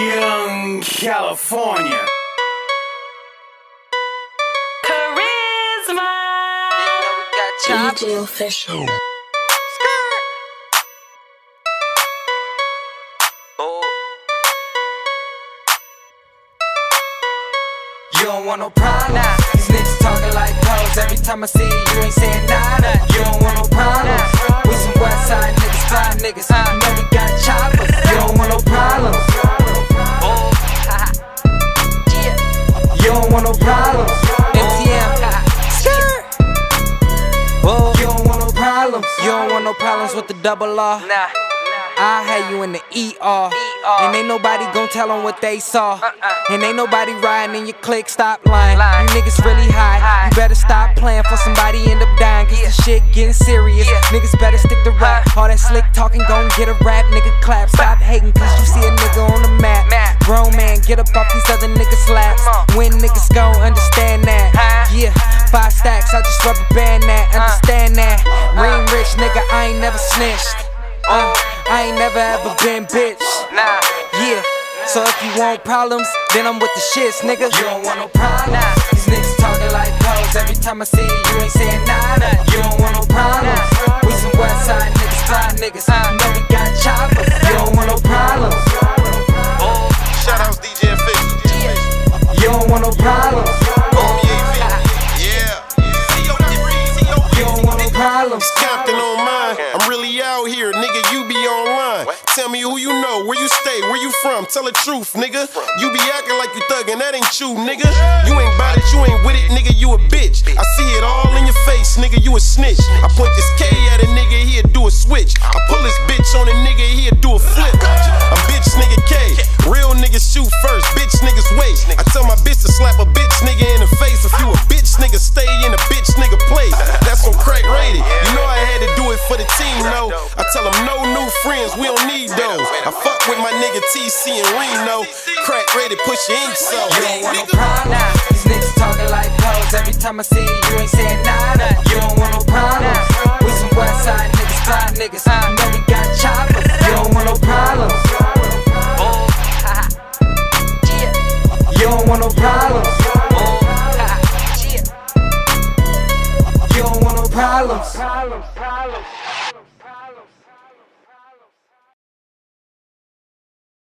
Young California. Charisma. DJ official. Oh. You don't want no problem. These niggas talking like pros. Every time I see you, you ain't saying nada. You don't want no problems. We with the double R. Nah. I had you in the ER. And ain't nobody gon' tell them what they saw. And ain't nobody riding in your click, stop lying. You niggas really high. You better stop playing for somebody end up dying. Cause the shit getting serious. Niggas better stick to rap. All that slick talking gon' get a rap. Nigga clap. Stop hating cause you see a nigga on the map. Grown man, get up off these other niggas' laps. When niggas gon' understand that. Yeah, five stacks, I just rubber band that. Understand that. Reem Rich, nigga, I ain't never snitched. Uh, I ain't never ever been bitch. Nah. Yeah. So if you want problems, then I'm with the shits, nigga. You don't want no problems. Nah. These niggas talking like pros. Every time I see you, ain't saying nada. Problems. Homie AV. Yeah. You don't want no problems. Compton on mine. I'm really out here, nigga. You be online. Tell me who you know, where you stay, where you from. Tell the truth, nigga. You be acting like you thuggin', that ain't you, nigga. You ain't bout it, you ain't with it, nigga. You a bitch. I see it all in your face, nigga. You a snitch. I point this K at a nigga, he'll do a switch. I pull this bitch on a nigga, he'll do a flip. Friends, we don't need those. I fuck with my nigga TC and Reno. Crack ready, push your ink so. You don't want no problems. These niggas talking like pros. Every time I see you, you ain't saying nada. You don't want no problems. We some west side niggas, fly niggas. You know we got choppers. You don't want no problems. You don't want no problems. You don't want no problems.